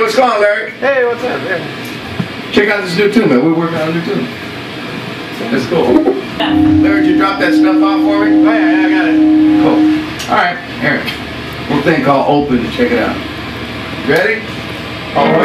What's going on, Larry? Hey, what's up, Yeah. Check out this new tune, man. We're working on a new tune. That's cool. Larry, did you drop that stuff off for me? Oh, yeah, yeah, I got it. Cool. All right, here. Little thing called Open. Check it out. Ready? All right.